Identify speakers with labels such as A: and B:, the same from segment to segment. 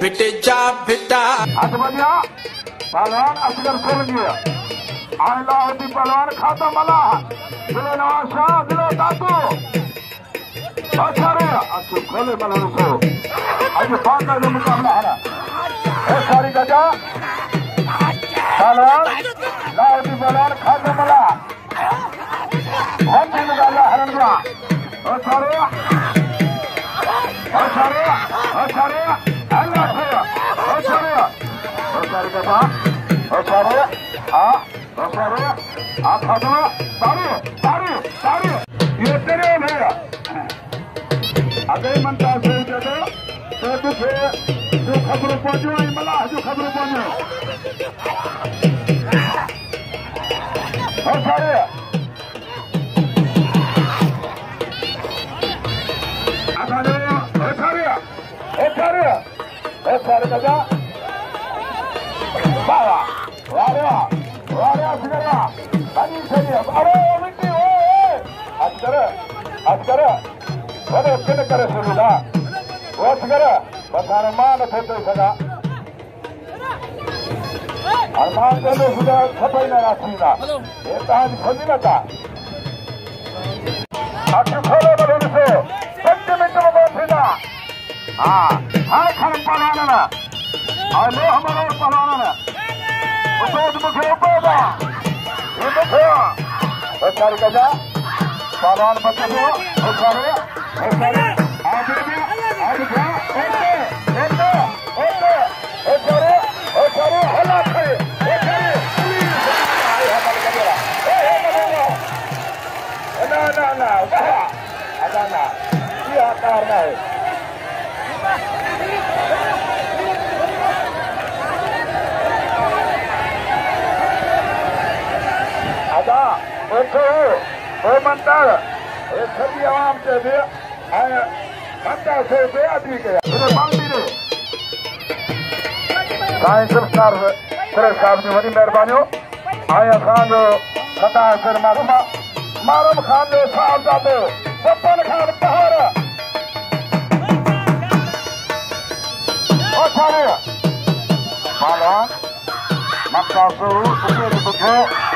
A: भिटिजा भिटा
B: अजमलिया पहलवान असगर सोलगिया आयला होती पहलवान खाता मला। दिलो नवाज शाह दिलो दादू अच्छा रे अच्छा खोले मला रुको आज पांच का जो मुकाबला है ए सारी गजा। पहलवान लाहौती पहलवान खाता मला। हम भी मुकाबला हरण हुआ अच्छा रे अच्छा रे अच्छा रे अगले मंत्र जो खबर पहुंचो मला जो खबर पहुंचो करे अरमान सुधा छपाई ना खोजी अक्ष खोले हाँ हाँ ना. Eh eh na itu komentar सभी आवाम से भी आए घंटा से भी आदमी के मेरे मांगती ने साइंस संस्कार करे साहब ने बड़ी मेहरबानी हो आया खान जो कथा सर मालूमा मारम खान जो साहब जाते पपन खान पहाड़ माला मक्का से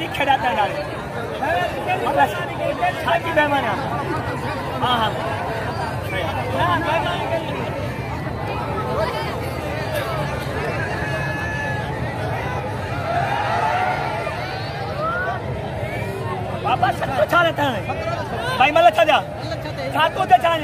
B: ठीक खेडात येणार
A: आहे हाँ, छान हाँ की बॅमान हाँ हाँ। बाबा सबको छा
B: रहता है। भाई, मल्ला छा अच्छा जा। छा को छा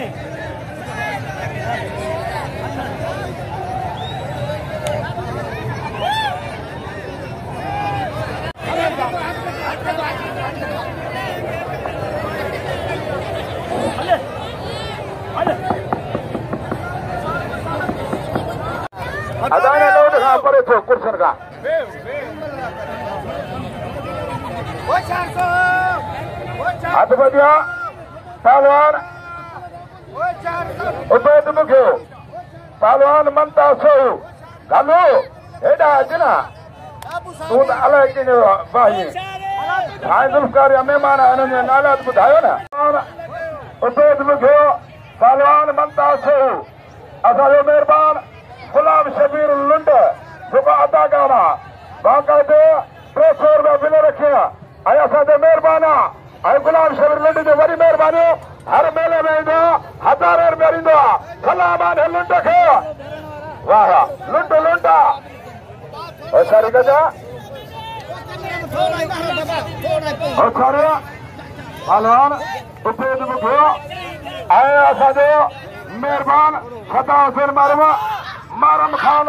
B: महिरबान गुलाम शबीर लुंड جيڪو اداڪار آهي باقائدي ٽي سؤ رپيا بل رکيا ۽ اسان جو مهربان آهي ۽ غلام شبير لنڊ جو وري مهرباني هر ميلي ۾ آهي هزاري رپيا ڏيندو آهي سلام آهي لنڊ کي واهه واهه لنڊ لنڊ هوشياري ڪجا هوشياري پهلوان اپيد مکيو ۽ اسان جو مهربان سدا حسين مارم مارم خان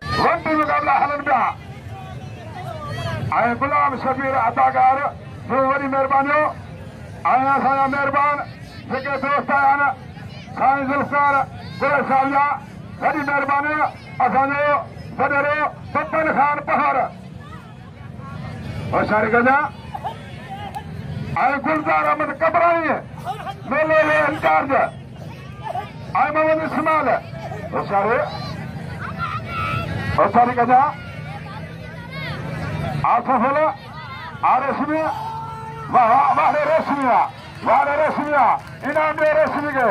B: ونٽي مقابلا هلن پيا ۽ غلام شبير اداڪار جو وري مهربانيون ۽ اسان جا مهربان جيڪي دوست آهن سائين زلفڪار ڪريش صاحب جا وڏي مهرباني اسان جو وڏيرو پپن خان پهاڙ هوشياري ڪجا ۽ گلزار احمد ڪبرائي ميلي جو انچارج ۽ محمد اسمائل هوشياري होशियारी कजा आसफल आ रेशमी वाह वाह रेशमिया वाह रेशमिया इनाम दे रेशमी के